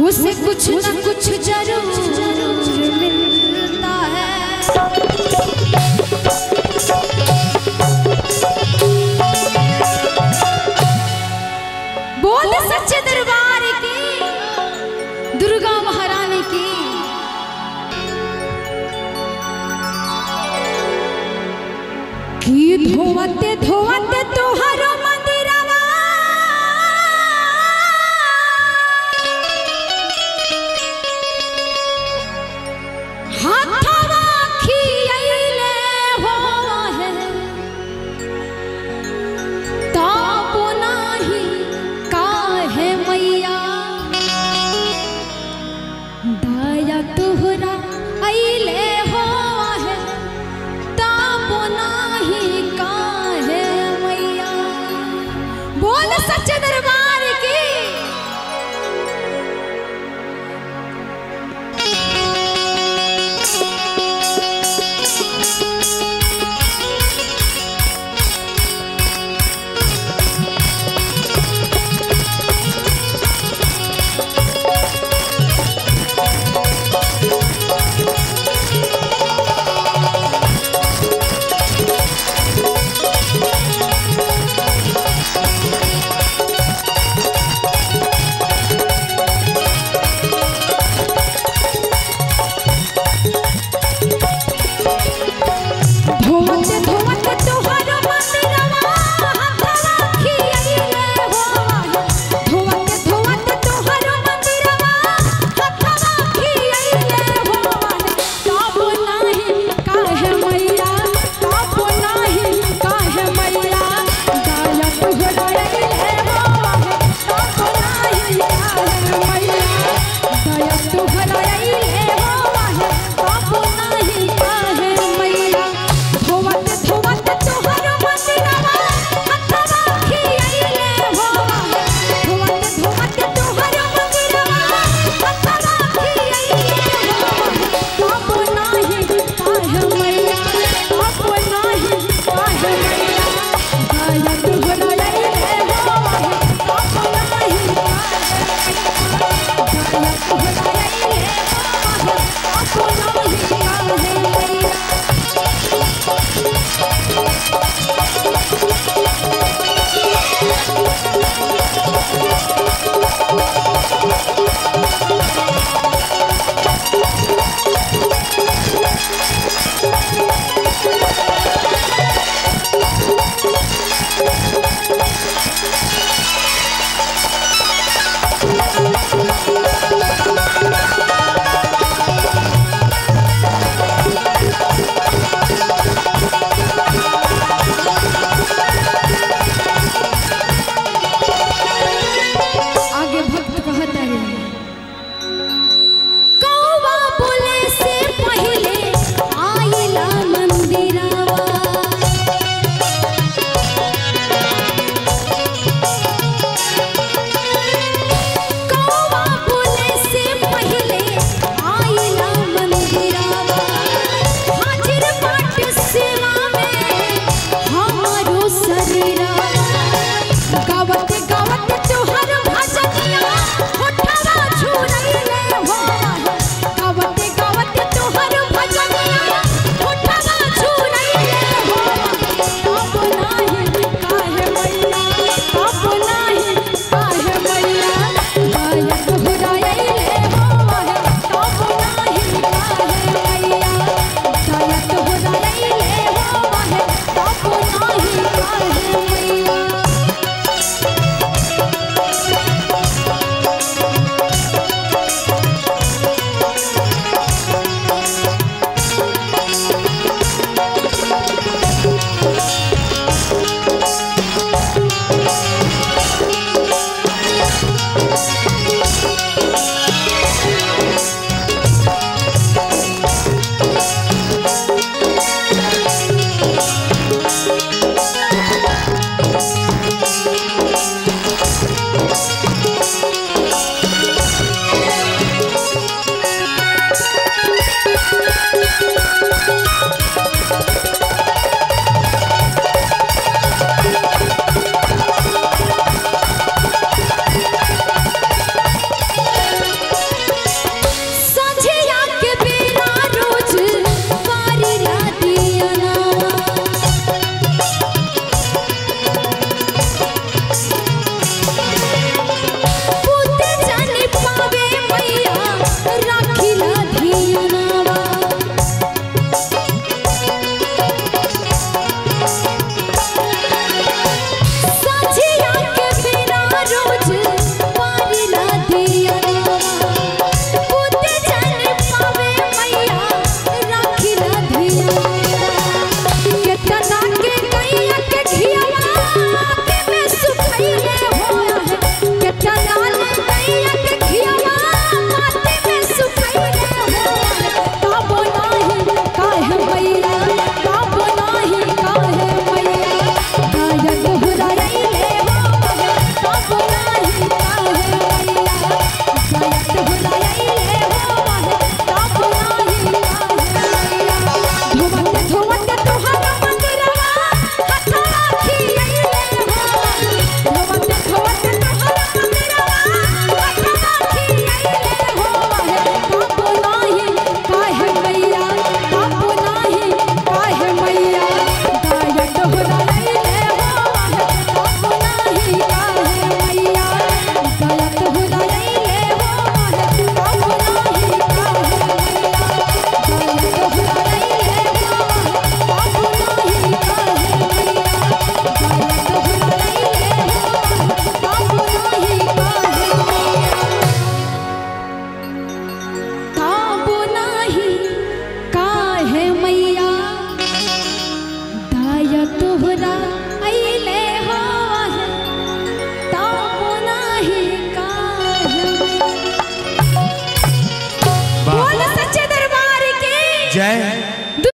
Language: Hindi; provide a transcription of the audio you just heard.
उसे कुछ न कुछ ज़रूर। വെച്ച് തരുവാൻ